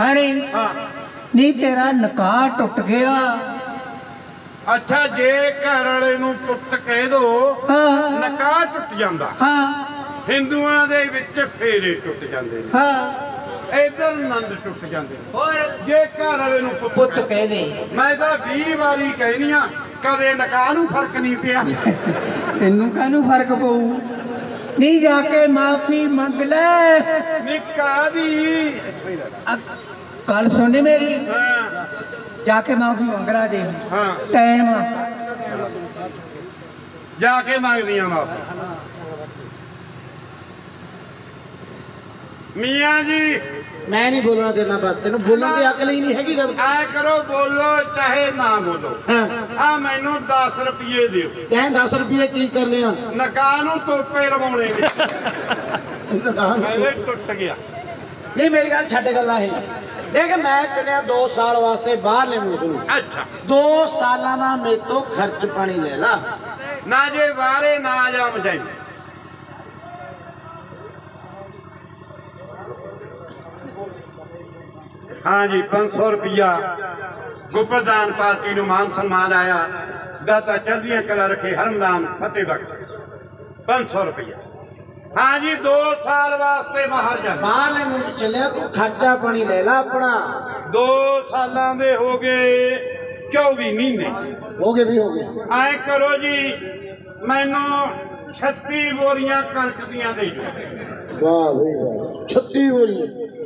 ਹਾਂ। ਨਹੀਂ ਤੇਰਾ ਨਿਕਾਹ ਟੁੱਟ ਗਿਆ। ਅੱਛਾ ਜੇ ਘਰ ਵਾਲੇ ਨੂੰ ਪੁੱਤ ਕਹਿ ਦੋ ਹਾਂ। ਨਕਾਹ ਟੁੱਟ ਜਾਂਦਾ। ਹਾਂ। ਹਿੰਦੂਆਂ ਦੇ ਵਿੱਚ ਫੇਰੇ ਟੁੱਟ ਜਾਂਦੇ ਨੇ। ਹਾਂ। ਇਧਰ ਨੰਦ ਟੁੱਟ ਜਾਂਦੇ ਨੇ। ਹੋਰ? ਜੇ ਘਰ ਵਾਲੇ ਨੂੰ ਪੁੱਤ ਪੁੱਤ ਕਹਿ- ਕਹਿ ਦੇ। ਮੈਂ ਤਾਂ 20 ਵਾਰੀ ਕਹਿਨੀ ਆ ਕਦੇ ਨਕਾਹ ਨੂੰ ਫ਼ਰਕ ਨਹੀਂ ਪਿਆ। ਤੈਨੂੰ ਕਾਹਨੂੰ ਫ਼ਰਕ ਪਊ? ਨਹੀਂ ਜਾ ਕੇ ਮਾਫੀ ਮੰਗ ਲੈ। ਨਿਕਾਹ ਦੀ ਕੱਲ ਸੁਣ ਮੇਰੀ? ਹਾਂ। ਜਾ ਕੇ ਮਾਫੀ ਮੰਗਣਾ ਦੇ ਹਾਂ। ਟਾਈਮ ਜਾ ਕੇ ਮੰਗਦੀਆਂ ਮਾਫੀ। ਮੀਆਂ ਜੀ। ਮੈਂ ਨਹੀਂ ਬੋਲਣਾ ਤੇਰੇ ਨਾਲ ਬਸ। ਤੈਨੂੰ ਬੋਲਣ ਦੀ ਅਕਲ ਹੀ ਨਹੀਂ ਹੈਗੀ ਗੱਲ। ਐ ਕਰੋ ਬੋਲੋ ਚਾਹੇ ਨਾ ਬੋਲੋ। ਹਾਂ। ਆ ਮੈਨੂੰ 10 ਰੁਪਏ ਦਿਓ। ਕਹਿੰ 10 ਰੁਪਏ ਕੀ ਕਰਨੇ ਆ? ਨਕਾਹ ਨੂੰ ਤੋਪੇ ਲਵਾਉਣੇ ਨੇ। ਤਾਂ ਮੇਰੇ ਟੁੱਟ ਗਿਆ। ਨਹੀਂ ਮੇਰੀ ਗੱਲ ਛੱਡ ਗੱਲਾਂ ਇਹ। ਦੇਖ ਮੈਂ ਚੱਲਿਆ 2 ਸਾਲ ਵਾਸਤੇ ਬਾਹਰਲੇ ਮੁਲਕ ਨੂੰ। ਅੱਛਾ। 2 ਸਾਲਾਂ ਦਾ ਮੇਰੇ ਤੋਂ ਖਰਚ ਪਾਣੀ ਲੈ ਲਾ। ਨਾ ਜੇ ਵਾਰੇ ਨਾ ਜਾ ਮਜਾਈ ਹਾਂ ਜੀ 500 ਰੁਪਿਆ ਗੁਪਰਦਾਨ ਪਾਰਟੀ ਨੂੰ ਮਾਨ ਸਨਮਾਨ ਆਇਆ। ਦਾਤਾ ਚੜ੍ਹਦੀਆਂ ਕਲਾ ਰੱਖੇ ਹਰਮਦਾਨ ਫਤਿਹ ਬਖਸ਼। 500 ਰੁਪਿਆ ਹਾਂ ਜੀ 2 ਸਾਲ ਵਾਸਤੇ ਬਾਹਰ ਜਾਣਾ ਬਾਹਰਲੇ ਮੁਲਕ ਚੱਲਿਆ ਤੂੰ ਖਰਚਾ ਪਾਣੀ ਲੈ ਲਾ ਆਪਣਾ। 2 ਸਾਲਾਂ ਦੇ ਹੋ ਗਏ 24 ਮਹੀਨੇ। ਹੋ ਗਏ ਵੀ ਹੋ ਗਏ। ਐ ਕਰੋ ਜੀ ਮੈਨੂੰ 36 ਬੋਰੀਆਂ ਕਣਕ ਦੀਆਂ ਦੇ ਦਿਓ। ਵਾਹ ਵਾਹ 36 ਹੋਰੀ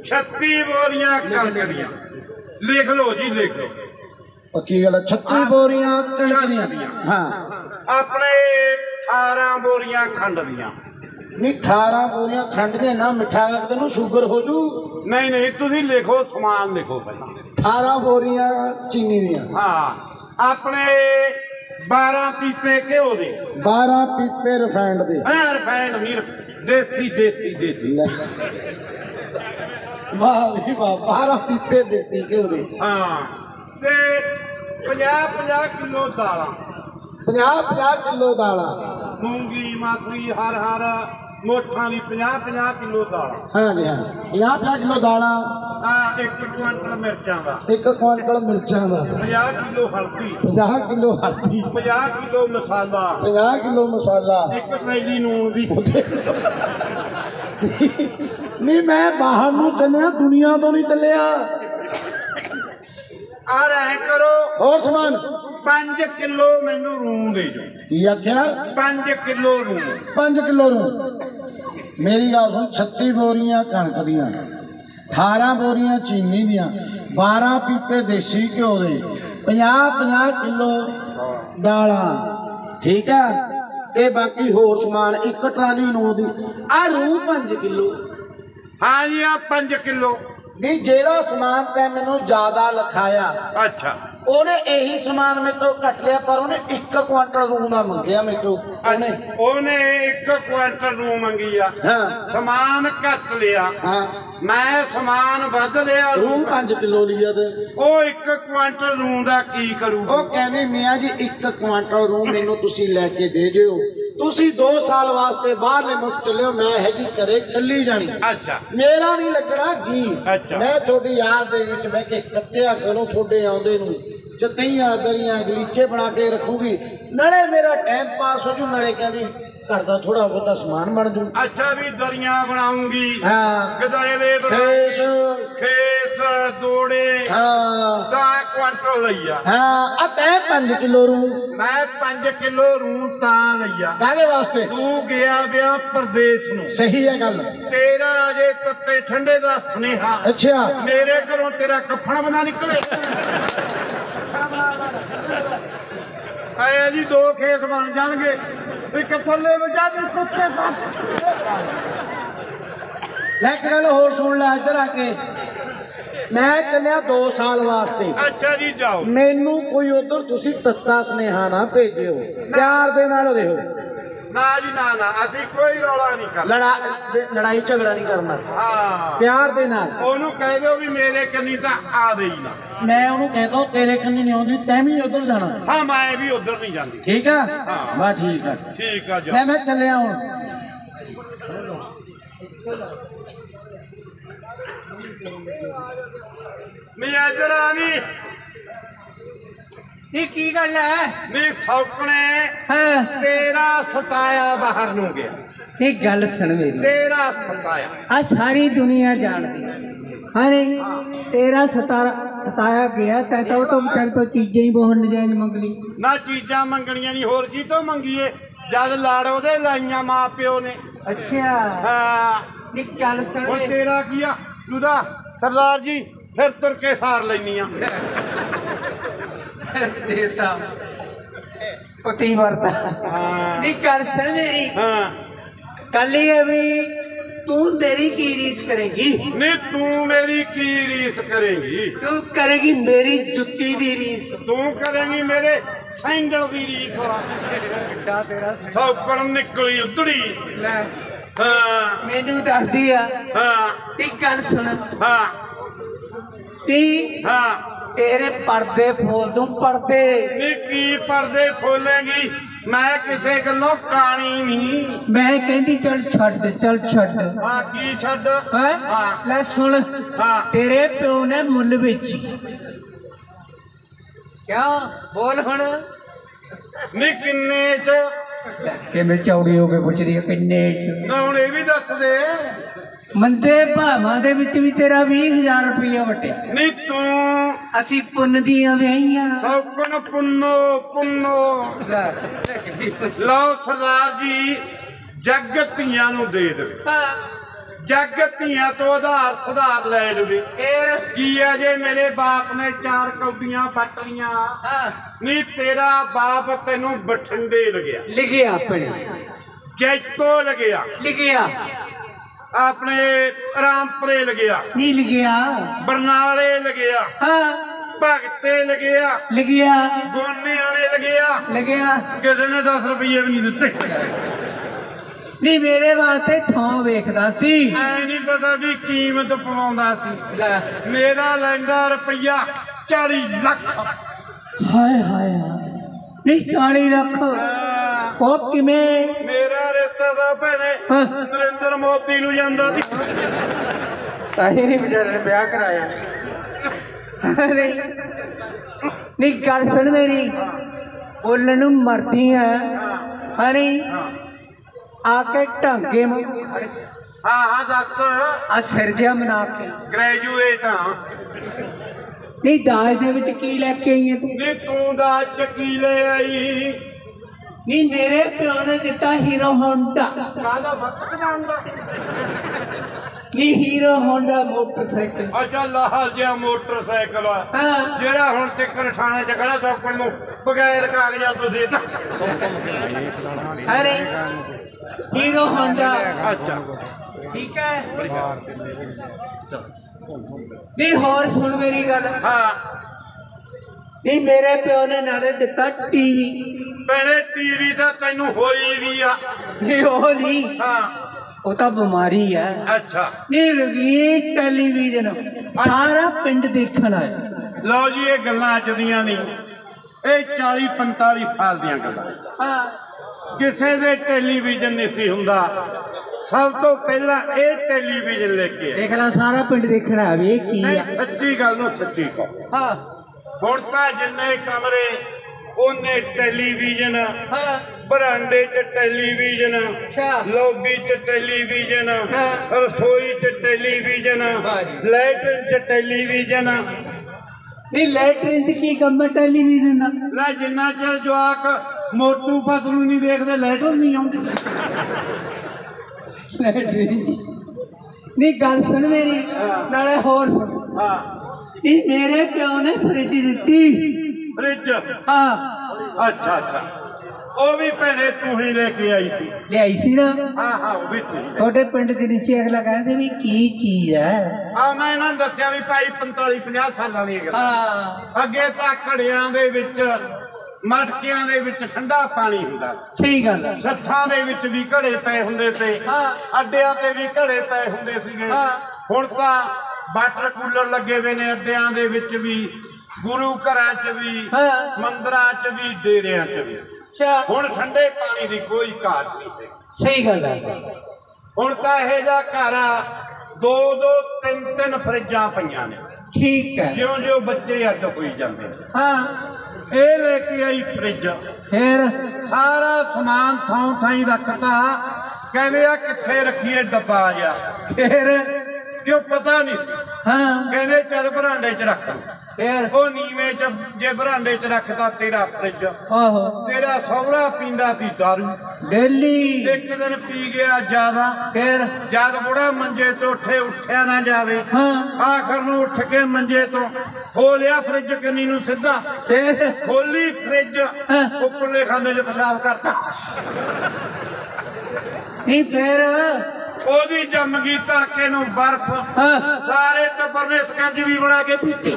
36 ਬੋਰੀਆਂ ਕਣਕ ਦੀਆਂ। ਲਿਖ ਲਓ ਜੀ ਲਿਖ ਲਓ। ਪੱਕੀ ਗੱਲ 36 ਬੋਰੀਆਂ ਕਣਕ ਦੀਆਂ। ਹਾਂ। ਆਪਣੇ 18 ਬੋਰੀਆਂ ਖੰਡ ਦੀਆਂ। ਨਹੀਂ 18 ਬੋਰੀਆਂ ਖੰਡ ਦੇ ਨਾ ਮਿੱਠਾ ਕਰਕੇ ਤੈਨੂੰ ਸ਼ੂਗਰ ਹੋ ਜੂ। ਨਹੀਂ ਨਹੀਂ ਤੁਸੀਂ ਲਿਖੋ ਸਮਾਨ ਲਿਖੋ ਪਹਿਲਾਂ। 18 ਬੋਰੀਆਂ ਚੀਨੀ ਦੀਆਂ। ਹਾਂ ਆਪਣੇ 12 ਪੀਪੇ ਘਿਓ ਦੇ। 12 ਪੀਪੇ ਰਿਫਾਈਂਡ ਦੇ। ਹਾਂ ਰਿਫਾਈਂਡ ਵੀਰ ਦੇਸੀ ਦੇਸੀ ਦੇਸੀ। ਵਾਹ ਵੀ ਵਾਹ 12 ਪੀਪੇ ਦੇਸੀ ਘਿਓ ਦੇ। ਹਾਂ ਤੇ 50 50 ਕਿਲੋ ਦਾਲਾਂ। 50 50 ਕਿਲੋ ਦਾਲਾਂ। ਮੂੰਗੀ ਮਾਸਰੀ ਹਰ ਹਰ ਮੋਠਾਂ ਦੀ 50 50 ਕਿਲੋ ਦਾਲਾਂ। ਹਾਂ ਜੀ ਹਾਂ 50 50 ਕਿਲੋ ਦਾਲਾਂ। ਆ ਇੱਕ ਕੁਆਂਟਲ ਮਿਰਚਾਂ ਦਾ। ਇੱਕ ਕੁਆਂਟਲ ਮਿਰਚਾਂ ਦਾ। 50 ਕਿਲੋ ਹਲਦੀ। 50 ਕਿਲੋ ਹਲਦੀ। 50 ਕਿਲੋ ਮਸਾਲਾ। 50 ਕਿਲੋ ਮਸਾਲਾ। ਇੱਕ ਟਰੈਲੀ ਨੂਣ ਦੀ। ਨਹੀਂ ਮੈਂ ਬਾਹਰ ਨੂੰ ਚੱਲਿਆ ਦੁਨੀਆ ਤੋਂ ਨਹੀਂ ਚੱਲਿਆ। ਆ ਰਹਿ ਕਰੋ। ਹੋਰ ਸਮਾਨ। 5 ਕਿਲੋ ਮੈਨੂੰ ਰੂੰ ਦੇ ਜੋ ਕੀ ਆਖਿਆ? 5 ਕਿਲੋ ਰੂੰ। 5 ਕਿਲੋ ਰੂ। ਮੇਰੀ ਗੱਲ ਸੁਣ 36 ਬੋਰੀਆਂ ਕਣਕ ਦੀਆਂ 18 ਬੋਰੀਆਂ ਚੀਨੀ ਦੀਆਂ 12 ਪੀਪੇ ਦੇਸੀ ਘਿਓ ਦੇ 50 50 ਕਿਲੋ ਦਾਲਾਂ। ਠੀਕ ਆ ਤੇ ਬਾਕੀ ਹੋਰ ਸਮਾਨ ਇੱਕ ਟਰਾਲੀ ਨੂੰ ਦੀ। ਆ ਰੂ 5 ਕਿਲੋ। ਹਾਂ ਜੀ ਆ 5 ਕਿਲੋ। ਨਹੀਂ ਜਿਹੜਾ ਸਮਾਨ ਤੈਂ ਮੈਨੂੰ ਜ਼ਿਆਦਾ ਲਿਖਾਇਆ ਅੱਛਾ। ਉਹਨੇ ਇਹੀ ਸਮਾਨ ਮੇਰੇ ਤੋਂ ਕੱਟ ਲਿਆ ਪਰ ਉਹਨੇ 1 ਕੁਆਂਟਲ ਰੂ ਦਾ ਮੰਗਿਆ ਮੇਰੇ ਤੋਂ। ਉਹਨੇ ਉਹਨੇ ਇੱਕ ਕੁਆਂਟਲ ਰੂੰ ਮੰਗੀ ਆ। ਹਾਂ। ਸਮਾਨ ਘੱਟ ਲਿਆ। ਹਾਂ। ਮੈਂ ਸਮਾਨ ਵੱਧ ਲਿਆ। ਰੂ 5 ਕਿਲੋ ਲਿਆ ਤੇ। ਉਹ ਇੱਕ ਕੁਆਂਟਲ ਰੂੰ ਦਾ ਕੀ ਕਰੂ ਉਹ ਕਹਿੰਦੇ ਮੀਆਂ ਜੀ 1 ਕੁਆਂਟਲ ਰੂ ਮੈਨੂੰ ਤੁਸੀਂ ਲੈ ਕੇ ਦੇ ਦਿਓ। ਤੁਸੀਂ 2 ਸਾਲ ਵਾਸਤੇ ਬਾਹਰਲੇ ਮੁਲਕ ਚੱਲਿਓ ਮੈਂ ਹੈਗੀ ਘਰੇ ਕੱਲੀ ਜਾਣੀ। ਅੱਛਾ। ਮੇਰਾ ਨਹੀਂ ਲੱਗਣਾ ਜੀ। ਮੈਂ ਤੁਹਾਡੀ ਯਾਦ ਦੇ ਵਿੱਚ ਬਹਿ ਕੇ ਕੱਤਿਆ ਕਰੋ ਤੁਹਾਡੇ ਆਉਂਦੇ ਨੂੰ। ਚਤਈਆਂ ਦਰੀਆਂ ਗਲੀਚੇ ਬਣਾ ਕੇ ਰੱਖੂਗੀ। ਨਾਲੇ ਮੇਰਾ ਟਾਈਮ ਪਾਸ ਹੋ ਜੂ ਨਾਲੇ ਕਹਿੰਦੀ ਘਰ ਦਾ ਥੋੜਾ ਬਹੁਤਾ ਸਮਾਨ ਬਣ ਜੂ। ਅੱਛਾ ਵੀ ਦਰੀਆਂ ਬਣਾਉਂਗੀ। ਹਾਂ। ਗਦਾਇਲੇ ਖੇਸ ਖੇਤ। ਦੋੜੇ ਹਾਂ। ਦਾ ਕੁਆਂਟਲ ਲਈਆ ਹਾਂ ਆ ਤੈ 5 ਕਿਲੋ ਰੂ। ਮੈਂ 5 ਕਿਲੋ ਰੂੰ ਤਾਂ ਲਈਆ ਕਾਹਦੇ ਵਾਸਤੇ? ਤੂੰ ਗਿਆ ਵਿਆ ਪ੍ਰਦੇਸ਼ ਨੂੰ। ਸਹੀ ਹੈ ਗੱਲ। ਤੇਰਾ ਅਜੇ ਤੱਤੇ ਠੰਡੇ ਦਾ ਸੁਨੇਹਾ। ਅੱਛਾ। ਮੇਰੇ ਘਰੋਂ ਤੇਰਾ ਕੱਫਣ ਬਣਾ ਨਿਕਲੇ। ਆਇਆ ਜੀ ਦੋ ਖੇਤ ਬਣ ਜਾਣਗੇ। ਇੱਕ ਥੱਲੇ ਵਜਾ ਦੇ ਕੁੱਤੇ ਫਸ ਲੈ ਇੱਕ ਗੱਲ ਹੋਰ ਸੁਣ ਲੈ ਇੱਧਰ ਆ ਕੇ। ਮੈਂ ਚੱਲਿਆ 2 ਸਾਲ ਵਾਸਤੇ। ਅੱਛਾ ਜੀ ਜਾਓ। ਮੈਨੂੰ ਕੋਈ ਉਧਰ ਤੁਸੀਂ ਤੱਤਾ ਸੁਨੇਹਾ ਨਾ ਭੇਜਿਓ। ਪਿਆਰ ਦੇ ਨਾਲ ਰਹੋ। ਨਾ ਜੀ ਨਾ ਨਾ ਅਸੀਂ ਕੋਈ ਰੌਲਾ ਨਹੀਂ ਕਰਨਾ। ਲੜਾ ਲੜਾਈ ਝਗੜਾ ਨਹੀਂ ਕਰਨਾ। ਹਾਂ। ਪਿਆਰ ਦੇ ਨਾਲ। ਉਹਨੂੰ ਕਹਿ ਦਿਓ ਵੀ ਮੇਰੇ ਕੰਨੀ ਤਾਂ ਆ ਦੇਈ ਨਾ। ਮੈਂ ਉਹਨੂੰ ਕਹਿੰਦਾ ਤੇਰੇ ਕੰਨੀ ਨਹੀਂ ਆਉਂਦੀ ਤੈਂ ਵੀ ਉਧਰ ਜਾਣਾ। ਹਾਂ ਮੈਂ ਵੀ ਉਧਰ ਨਹੀਂ ਜਾਂਦੀ। ਠੀਕ ਆ? ਹਾਂ। ਬਾ ਠੀਕ ਆ। ਠੀਕ ਆ ਜਾ ਮੈਂ ਚੱਲਿਆ ਹੁਣ। ਨਹੀਂ ਇੱਧਰ ਆ ਨਹੀਂ ਇਹ ਕੀ ਗੱਲ ਹੈ ਨਹੀਂ ਸੌਕਣੇ। ਹਾਂ। ਤੇਰਾ ਸਤਾਇਆ ਬਾਹਰ ਨੂੰ ਗਿਆ। ਇਹ ਗੱਲ ਸੁਣ ਮੇਰੀ। ਤੇਰਾ ਸਤਾਇਆ। ਆ ਸਾਰੀ ਦੁਨੀਆ ਜਾਣਦੀ। ਹੈ ਹਾਂ ਨਹੀਂ ਤੇਰਾ ਸਤਾਰਾ ਸਤਾਇਆ ਗਿਆ ਤੈ ਤਾਂ ਉਹ ਤੋਂ ਤੇਰੇ ਤੋਂ ਚੀਜ਼ਾਂ ਹੀ ਬਹੁਤ ਨਜਾਇਜ਼ ਮੰਗ ਲਈ। ਨਾ ਚੀਜ਼ਾਂ ਮੰਗਣੀਆਂ ਨਹੀਂ ਹੋਰ ਕੀ ਤੋਂ ਮੰਗੀਏ? ਜਦ ਲਾੜ ਉਹਦੇ ਲਾਈਆਂ ਮਾਂ ਪਿਓ ਨੇ। ਅੱਛਾ। ਹਾਂ। ਇਹ ਗੱਲ ਸੁਣ ਹੁਣ ਮੇਰੀ। ਤੇਰਾ ਕੀ ਆ? ਜੁਦਾ। ਸਰਦਾਰ ਜੀ ਫਿਰ ਤੁਰ ਕੇ ਸਾਰ ਲੈਣੀ ਆ। ਦੇਤਾ। ਪਤੀ ਵਰਤਾ ਹਾਂ। ਇਹ ਗੱਲ ਸੁਣ ਮੇਰੀ। ਹਾਂ। ਕੱਲ ਹੀ ਹੈ ਵੀ ਤੂੰ ਮੇਰੀ ਕੀ ਰੀਸ ਕਰੇਗੀ? ਨਹੀਂ ਤੂੰ ਮੇਰੀ ਕੀ ਰੀਸ ਕਰੇਂਗੀ? ਤੂੰ ਕਰੇਗੀ ਮੇਰੀ ਜੁੱਤੀ ਦੀ ਰੀਸ। ਤੂੰ ਕਰੇਂਗੀ ਮੇਰੇ ਸੈਂਡਲ ਦੀ ਰੀਸ। ਕਿੱਡਾ ਤੇਰਾ ਸੌਕਣ ਨਿਕਲੀ ਉਧੜੀ। ਲੈ। ਹਾਂ। ਮੈਨੂੰ ਦੱਸਦੀ ਆ। ਹਾਂ। ਇਹ ਗੱਲ ਸੁਣ। ਹਾਂ। ਤੀ ਹਾਂ। ਤੇਰੇ ਪਰਦੇ ਫੋਲ ਦੂੰ ਪਰਦੇ। ਨੀ ਕੀ ਪਰਦੇ ਫੋਲੇਗੀ? ਮੈਂ ਕਿਸੇ ਗੱਲੋਂ ਕਾਣੀ ਨਹੀਂ। ਮੈਂ ਕਹਿੰਦੀ ਚੱਲ ਛੱਡ ਚੱਲ ਛੱਡ। ਹਾਂ ਕੀ ਛੱਡ? ਹੈਂ? ਹਾਂ। ਲੈ ਸੁਣ ਹਾਂ। ਤੇਰੇ ਪਿਓ ਨੇ ਮੁੱਲ ਵੇਚੀ। ਕਿਉਂ? ਬੋਲ ਹੁਣ। ਨੀ ਕਿੰਨੇ ਚ? ਕਿਵੇਂ ਚੌੜੀ ਹੋ ਕੇ ਪੁੱਛਦੀ ਹੈ ਕਿੰਨੇ ਚ? ਨਾ ਹੁਣ ਇਹ ਵੀ ਦੱਸ ਦੇ। ਮੰਦੇ ਭਾਵਾਂ ਦੇ ਵਿੱਚ ਵੀ ਤੇਰਾ 20000 ਰੁਪਇਆ ਵਟੇ ਨੀ ਤੂੰ। ਅਸੀਂ ਪੁੰਨ ਦੀਆਂ ਵਿਆਹੀਆਂ। ਸੌਕਣ ਪੁੰਨੋ ਪੁੰਨੋ। ਲਓ ਸਰਦਾਰ ਜੀ ਜਗਤੀਆਂ ਨੂੰ ਦੇ ਦੇਵੇ। ਜਗਤੀਆਂ ਤੋਂ ਆਧਾਰ ਸੁਧਾਰ ਲੈ ਲਵੇ। ਫੇਰ? ਕੀ ਆ ਜੇ ਮੇਰੇ ਬਾਪ ਨੇ ਚਾਰ ਕੌਡੀਆਂ ਵੱਟ ਲੀਆਂ ਹਾਂ। ਨੀ ਤੇਰਾ ਬਾਪ ਤੈਨੂੰ ਬਠਿੰਡੇ ਲਗਿਆ ਲਿਖਿਆ ਆਪਣੇ। ਜੈਤੋ ਲਗਿਆ ਲਿਖਿਆ। ਆਪਣੇ ਰਾਮਪੁਰੇ ਲਗਿਆ। ਨਹੀਂ ਲਿਖਿਆ ਬਰਨਾਲੇ ਲਗਿਆ। ਹਾਂ। ਭਗਤੇ ਲਗਿਆ। ਲਿਖਿਆ ਗੋਨੇ ਵਾਲੇ ਲਗਿਆ। ਲਿਖਿਆ ਕਿਸੇ ਨੇ 10 ਰੁਪਏ ਵੀ ਨਹੀਂ ਦਿੱਤੇ। ਨਹੀਂ ਮੇਰੇ ਵਾਸਤੇ ਥਾਂ ਵੇਖਦਾ ਸੀ। ਐ ਨਹੀਂ ਪਤਾ ਵੀ ਕੀਮਤ ਪਵਾਉਂਦਾ ਸੀ। ਲੈ। ਮੇਰਾ ਲੈਂਦਾ ਰੁਪਈਆ 40 ਲੱਖ। ਹਾਏ ਹਾਏ ਹਾਏ। ਨਹੀਂ 40 ਲੱਖ। ਉਹ ਕਿਵੇਂ? ਮੇਰਾ ਰਿਸ਼ਤਾ ਦਾ ਭੈਣੇ ਹਾਂ। ਨਰਿੰਦਰ ਮੋਦੀ ਨੂੰ ਜਾਂਦਾ ਸੀ। ਤਾਂ ਹੀ ਨਹੀਂ ਵਿਚਾਰੇ ਨੇ ਵਿਆਹ ਕਰਾਇਆ। ਨਹੀਂ ਨਹੀਂ ਗੱਲ ਸੁਣ ਮੇਰੀ। ਬੋਲਣ ਨੂੰ ਮਰਦੀ ਆ। ਹਣੀ ਆ ਕੇ ਢੰਗੇ ਮ ਹਾਂ ਹਾਂ ਦੱਸ। ਆ ਸਿਰ ਜਿਹਾ ਮਨਾ ਕੇ। ਗ੍ਰੈਜੂਏਟ ਹਾਂ ਨਹੀਂ ਦਾਜ ਦੇ ਵਿੱਚ ਕੀ ਲੈ ਕੇ ਆਈ ਹੈ ਤੂੰ? ਨੀ ਤੂੰ ਦਾ ਚੱਕੀ ਲੈ ਆਈ? ਨਹੀਂ ਮੇਰੇ ਪਿਓ ਨੇ ਦਿੱਤਾ ਹੀਰੋ ਹੋਂਡਾ। ਕਾਹਦਾ ਵਕਤ ਜਾਣਦਾ ਨਹੀਂ ਹੀਰੋ ਹੋਂਡਾ ਮੋਟਰਸਾਈਕਲ। ਅੱਛਾ ਲਾਹਲ ਜਿਹਾ ਮੋਟਰਸਾਈਕਲ ਆ। ਹਾਂ। ਜਿਹੜਾ ਹੁਣ ਟਿੱਕਰ ਥਾਣੇ ਚ ਖੜਾ ਚੌਕਣ ਨੂੰ ਬਗੈਰ ਕਾਗਜ਼ਾਂ ਤੋਂ ਦੇਤਾ। ਅਰੇ ਹੀਰੋ ਹੋਂਡਾ। ਅੱਛਾ। ਠੀਕ ਹੈ। ਨਹੀਂ ਹੋਰ ਸੁਣ ਮੇਰੀ ਗੱਲ। ਹਾਂ। ਨਹੀਂ ਮੇਰੇ ਪਿਓ ਨੇ ਨਾਲੇ ਦਿੱਤਾ ਟੀਵੀ। ਭੈਣੇ ਟੀਵੀ ਤਾਂ ਤੈਨੂੰ ਹੋਈ ਵੀ ਆ। ਨਹੀਂ ਉਹ ਨਹੀਂ। ਹਾਂ। ਉਹ ਤਾਂ ਬਿਮਾਰੀ ਹੈ ਅੱਛਾ। ਨਹੀਂ ਰਗੀ ਟੈਲੀਵਿਜ਼ਨ ਸਾਰਾ ਪਿੰਡ ਦੇਖਣ ਆਇਆ। ਲਓ ਜੀ ਇਹ ਗੱਲਾਂ ਅੱਜ ਦੀਆਂ ਨਹੀਂ। ਇਹ 40 45 ਸਾਲ ਦੀਆਂ ਗੱਲਾਂ। ਹਾਂ। ਕਿਸੇ ਦੇ ਟੈਲੀਵਿਜ਼ਨ ਨਹੀਂ ਸੀ ਹੁੰਦਾ। ਸਭ ਤੋਂ ਪਹਿਲਾਂ ਇਹ ਟੈਲੀਵਿਜ਼ਨ ਲੈ ਕੇ। ਦੇਖ ਲੈ ਸਾਰਾ ਪਿੰਡ ਦੇਖਣ ਆ ਵੀ ਕੀ ਆ। ਸੱਚੀ ਗੱਲ ਨੂੰ ਸੱਚੀ ਕਹੋ। ਹਾਂ। ਹੁਣ ਤਾਂ ਜਿੰਨੇ ਕਮਰੇ ਉਹਨੇ ਟੈਲੀਵਿਜ਼ਨ ਹਾਂ ਬਰਾਂਡੇ 'ਚ ਟੈਲੀਵਿਜ਼ਨ ਅੱਛਾ। ਲੌਬੀ 'ਚ ਟੈਲੀਵਿਜ਼ਨ। ਰਸੋਈ 'ਚ ਟੈਲੀਵਿਜ਼ਨ ਵਾਹ ਜੀ। ਲੈਟਰ 'ਚ ਟੈਲੀਵਿਜ਼ਨ ਨਹੀਂ ਲੈਟਰਿਨ ਚ ਕੀ ਕੰਮ ਹੈ ਟੈਲੀਵਿਜ਼ਨ ਦਾ ਲੈ ਜਿੰਨਾ ਚਿਰ ਜਵਾਕ ਮੋਟੂ ਪਤਲੂ ਨਹੀਂ ਦੇਖਦੇ ਲੈਟਰ ਨਹੀਂ ਆਉਂਦੀ ਲੈਟਰਿਨ। ਨਹੀਂ ਗੱਲ ਸੁਣ ਮੇਰੀ ਨਾਲੇ ਹੋਰ ਸੁਣ ਹਾਂ ਇਹ ਮੇਰੇ ਪਿਓ ਨੇ ਫਰਿੱਜ ਦਿੱਤੀ। ਫ੍ਰਿਜ? ਹਾਂ। ਅੱਛਾ ਅੱਛਾ। ਉਹ ਵੀ ਭੈਣੇ ਤੂੰ ਹੀ ਲੈ ਕੇ ਆਈ ਸੀ। ਲਿਆਈ ਸੀ ਨਾ। ਹਾਂ ਹਾਂ ਉਹ ਵੀ ਤੂੰ ਹੀ। ਤੁਹਾਡੇ ਪਿੰਡ ਦੇ ਨੀਚੇ ਅਗਲਾ ਕਹਿੰਦੇ ਵੀ ਕੀ ਚੀਜ਼ ਹੈ? ਆ ਮੈਂ ਇਹਨਾਂ ਨੂੰ ਦੱਸਿਆ ਵੀ ਭਾਈ 45 50 ਸਾਲਾਂ ਦੀ ਗੱਲ। ਹਾਂ। ਅੱਗੇ ਤਾਂ ਘੜਿਆਂ ਦੇ ਵਿੱਚ ਮਟਕਿਆਂ ਦੇ ਵਿੱਚ ਠੰਡਾ ਪਾਣੀ ਹੁੰਦਾ ਸਹੀ ਗੱਲ ਹੈ। ਸੱਥਾਂ ਦੇ ਵਿੱਚ ਵੀ ਘੜੇ ਪਏ ਹੁੰਦੇ ਤੇ ਹਾਂ। ਅੱਡਿਆਂ ਤੇ ਵੀ ਘੜੇ ਪਏ ਹੁੰਦੇ ਸੀਗੇ। ਹਾਂ। ਹੁਣ ਤਾਂ ਵਾਟਰ ਕੂਲਰ ਲੱਗੇ ਹੋਏ ਨੇ ਅੱਡਿਆਂ ਦੇ ਵਿੱਚ ਵੀ ਗੁਰੂ ਘਰਾਂ 'ਚ ਵੀ ਹਾਂ। ਮੰਦਰਾਂ 'ਚ ਵੀ ਡੇਰਿਆਂ 'ਚ ਵੀ। ਅੱਛਾ। ਹੁਣ ਠੰਡੇ ਪਾਣੀ ਦੀ ਕੋਈ ਘਾਟ ਨਹੀਂ ਹੈ ਸਹੀ ਗੱਲ ਹੈ। ਹੁਣ ਤਾਂ ਇਹ ਜਿਹਾ ਘਰ ਆ ਦੋ ਦੋ ਤਿੰਨ ਤਿੰਨ ਫਰਿੱਜਾਂ ਪਈਆਂ ਨੇ। ਠੀਕ ਹੈ। ਜਿਉਂ ਜਿਉਂ ਬੱਚੇ ਅੱਡ ਹੋਈ ਜਾਂਦੇ ਹਾਂ। ਇਹ ਲੈ ਕੇ ਆਈ ਫ੍ਰਿਜ। ਫਿਰ? ਸਾਰਾ ਸਮਾਨ ਥਾਂ ਥਾਈ ਰੱਖਤਾ। ਕਹਿੰਦੇ ਆ ਕਿੱਥੇ ਰੱਖੀਏ ਡੱਬਾ ਜਾ ਫਿਰ? ਕਿਉਂ ਪਤਾ ਨਹੀਂ ਸੀ? ਹਾਂ। ਕਹਿੰਦੇ ਚੱਲ ਬਰਾਂਡੇ 'ਚ ਰੱਖ ਫਿਰ? ਉਹ ਨੀਵੇਂ 'ਚ ਜੇ ਬਰਾਂਡੇ 'ਚ ਰੱਖਦਾ ਤੇਰਾ ਫ੍ਰਿਜ ਆਹੋ। ਤੇਰਾ ਸਹੁਰਾ ਪੀਂਦਾ ਸੀ ਦਾਰੂ। ਡੇਲੀ। ਇੱਕ ਦਿਨ ਪੀ ਗਿਆ ਜ਼ਿਆਦਾ। ਫਿਰ? ਜਦ ਬੁੜਾ ਮੰਜੇ ਤੋਂ ਉੱਠੇ ਉੱਠਿਆ ਨਾ ਜਾਵੇ। ਹਾਂ। ਆਖਰ ਨੂੰ ਉੱਠ ਕੇ ਮੰਜੇ ਤੋਂ ਖੋਲਿਆ ਫ੍ਰਿਜ ਕਿੰਨੀ ਨੂੰ ਸਿੱਧਾ। ਫਿਰ? ਖੋਲੀ ਫ੍ਰਿਜ। ਉੱਪਰਲੇ ਖਾਨੇ 'ਚ ਪਿਸ਼ਾਬ ਕਰਤਾ। ਨਹੀਂ ਫਿਰ? ਉਹਦੀ ਜੰਮ ਗਈ ਨੂੰ ਬਰਫ਼ ਸਾਰੇ ਟੱਬਰ ਨੇ ਸਕੰਜ ਵੀ ਬਣਾ ਕੇ ਪੀਤੀ।